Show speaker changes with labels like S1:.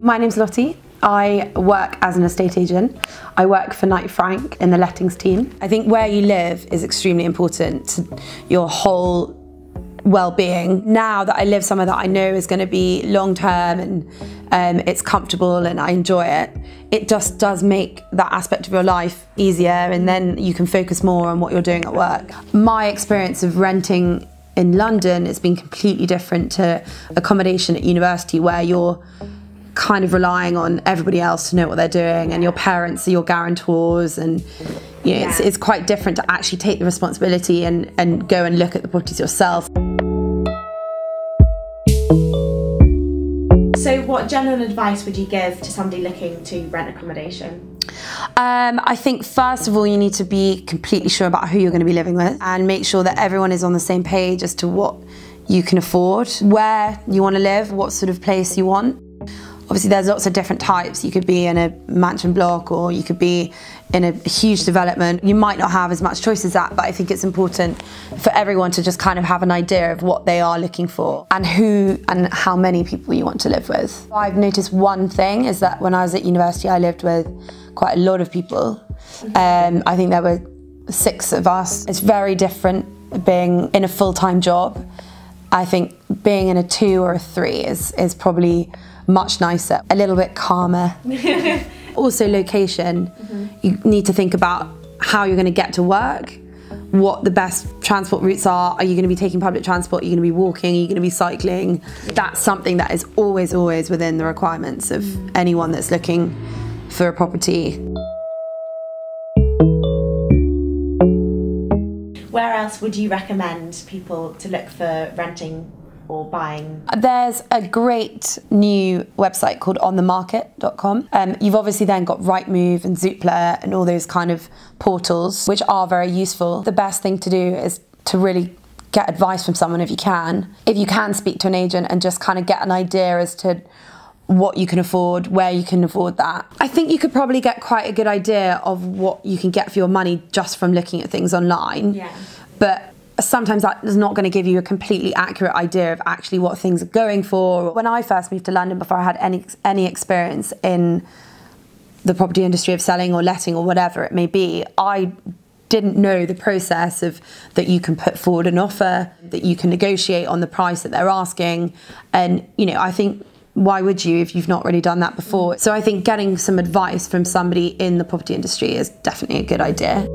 S1: my name's Lottie. I work as an estate agent. I work for Knight Frank in the lettings team. I think where you live is extremely important to your whole well-being. Now that I live somewhere that I know is going to be long-term and um, it's comfortable and I enjoy it, it just does make that aspect of your life easier and then you can focus more on what you're doing at work. My experience of renting in London has been completely different to accommodation at university where you're kind of relying on everybody else to know what they're doing and your parents are your guarantors and you know, yeah. it's, it's quite different to actually take the responsibility and, and go and look at the properties yourself.
S2: So what general advice would you give to somebody looking to rent accommodation?
S1: Um, I think first of all you need to be completely sure about who you're going to be living with and make sure that everyone is on the same page as to what you can afford, where you want to live, what sort of place you want. Obviously there's lots of different types. You could be in a mansion block or you could be in a huge development. You might not have as much choice as that, but I think it's important for everyone to just kind of have an idea of what they are looking for and who and how many people you want to live with. I've noticed one thing is that when I was at university, I lived with quite a lot of people. Um, I think there were six of us. It's very different being in a full-time job. I think being in a two or a three is, is probably much nicer, a little bit calmer. also location, mm -hmm. you need to think about how you're going to get to work, what the best transport routes are. Are you going to be taking public transport? Are you going to be walking? Are you going to be cycling? That's something that is always, always within the requirements of anyone that's looking for a property.
S2: Where else would you recommend people to look for renting or buying?
S1: There's a great new website called onthemarket.com. Um, you've obviously then got Rightmove and Zoopla and all those kind of portals, which are very useful. The best thing to do is to really get advice from someone if you can. If you can speak to an agent and just kind of get an idea as to what you can afford, where you can afford that. I think you could probably get quite a good idea of what you can get for your money just from looking at things online.
S2: Yeah.
S1: But sometimes that is not going to give you a completely accurate idea of actually what things are going for. When I first moved to London, before I had any any experience in the property industry of selling or letting or whatever it may be, I didn't know the process of that you can put forward an offer, that you can negotiate on the price that they're asking, and you know I think why would you if you've not really done that before? So I think getting some advice from somebody in the property industry is definitely a good idea.